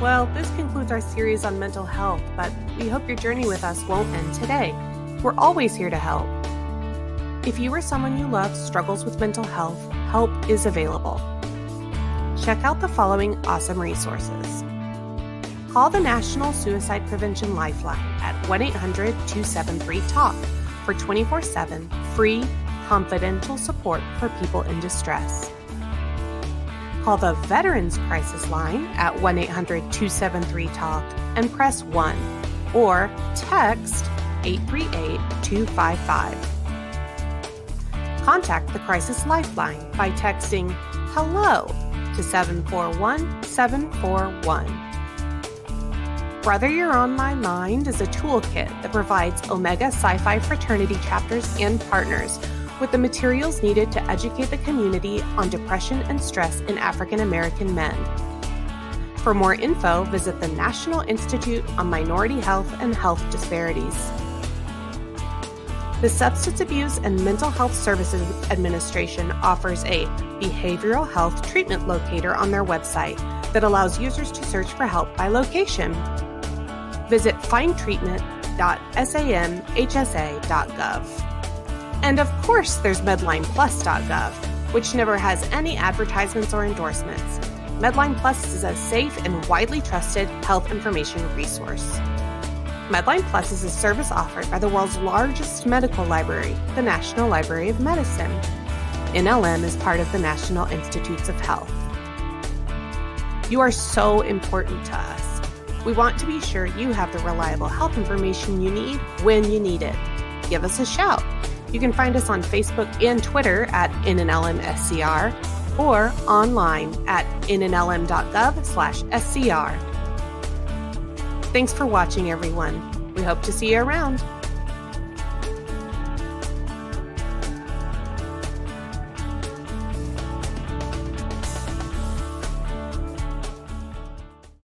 Well, this concludes our series on mental health, but we hope your journey with us won't end today. We're always here to help. If you or someone you love struggles with mental health, help is available. Check out the following awesome resources. Call the National Suicide Prevention Lifeline at 1 800 273 TALK for 24 7 free, confidential support for people in distress. Call the Veterans Crisis Line at 1 800 273 TALK and press 1 or text 838 255. Contact the Crisis Lifeline by texting HELLO to 741 741. Brother You're on My Mind is a toolkit that provides Omega Psi Phi fraternity chapters and partners with the materials needed to educate the community on depression and stress in African American men. For more info, visit the National Institute on Minority Health and Health Disparities. The Substance Abuse and Mental Health Services Administration offers a behavioral health treatment locator on their website that allows users to search for help by location. Visit findtreatment.samhsa.gov. And of course, there's MedlinePlus.gov, which never has any advertisements or endorsements. Medline Plus is a safe and widely trusted health information resource. Medline Plus is a service offered by the world's largest medical library, the National Library of Medicine. NLM is part of the National Institutes of Health. You are so important to us. We want to be sure you have the reliable health information you need when you need it. Give us a shout. You can find us on Facebook and Twitter at NNLMSCR or online at nnlm.gov slash SCR. Thanks for watching, everyone. We hope to see you around.